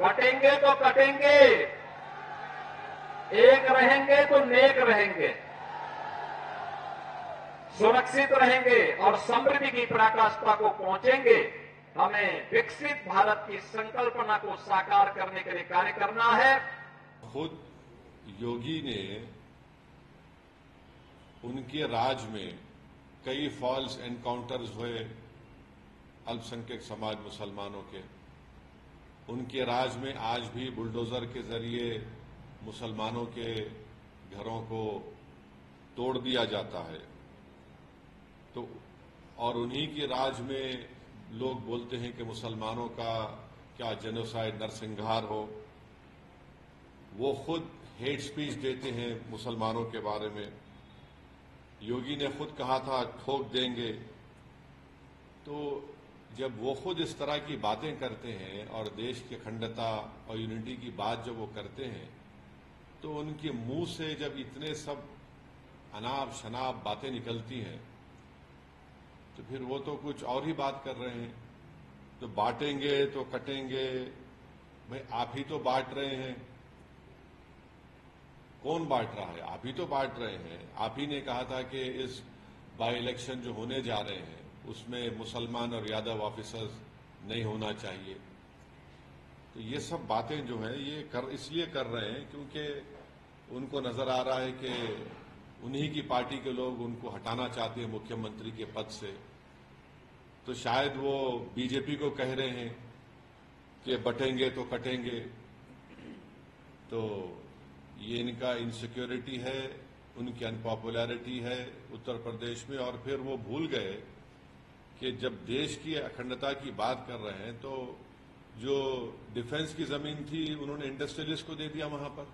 कटेंगे तो कटेंगे। एक रहेंगे तो नेक रहेंगे। सुरक्षित रहेंगे और समृद्धि की पराकाष्ठा को पहुँचेंगे। हमें विकसित भारत की संकल्पना को साकार करने के लिए कार्य करना है। खुद योगी ने उनके राज में कई फॉल्स एनकाउंटर्स हुए अल्पसंख्यक समाज मुसलमानों के। उनके राज में आज भी बुलडोजर के ज़रिए मुसलमानों के घरों को तोड़ दिया जाता है। तो और उन्हीं के राज में लोग बोलते हैं कि मुसलमानों का क्या जेनोसाइड नरसंहार हो। वो खुद हेट स्पीच देते हैं मुसलमानों के बारे में। योगी ने खुद कहा था, ठोक देंगे। तो जब वो खुद इस तरह की बातें करते हैं और देश की अखंडता और यूनिटी की बात जब वो करते हैं तो उनके मुँह से जब इतने सब अनाप शनाप बातें निकलती हैं तो फिर वो तो कुछ और ही बात कर रहे हैं। तो बांटेंगे तो कटेंगे, भाई आप ही तो बांट रहे हैं। कौन बांट रहा है? आप ही तो बांट रहे हैं। आप ही ने कहा था कि इस बाई इलेक्शन जो होने जा रहे हैं उसमें मुसलमान और यादव ऑफिसर्स नहीं होना चाहिए। तो ये सब बातें जो है, ये कर, इसलिए कर रहे हैं क्योंकि उनको नज़र आ रहा है कि उन्हीं की पार्टी के लोग उनको हटाना चाहते हैं मुख्यमंत्री के पद से। तो शायद वो बीजेपी को कह रहे हैं कि बटेंगे तो कटेंगे। तो ये इनका इनसिक्योरिटी है, उनकी अनपॉपुलैरिटी है उत्तर प्रदेश में और फिर वो भूल गए कि जब देश की अखंडता की बात कर रहे हैं तो जो डिफेंस की ज़मीन थी, उन्होंने इंडस्ट्रियलिस्ट को दे दिया वहाँ पर।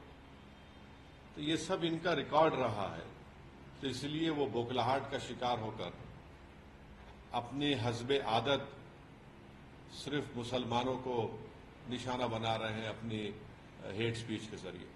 तो ये सब इनका रिकॉर्ड रहा है। तो इसलिए वो बोखलाहट का शिकार होकर अपने हजब आदत सिर्फ़ मुसलमानों को निशाना बना रहे हैं अपनी हेट स्पीच के ज़रिए।